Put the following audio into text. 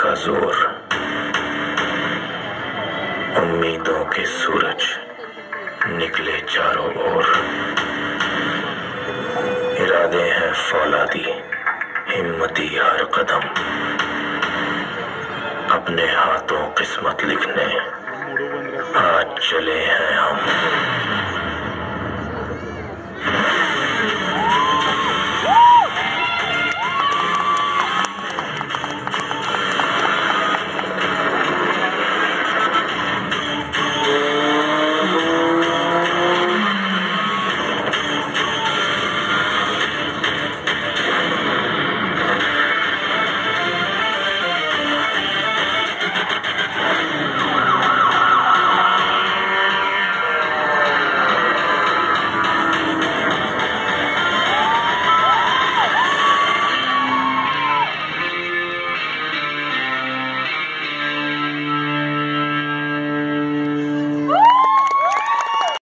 का ज़ोर। उम्मीदों के सूरज निकले चारों ओर। इरादे हैं फौलादी, हिम्मती हर कदम। अपने हाथों किस्मत लिखने।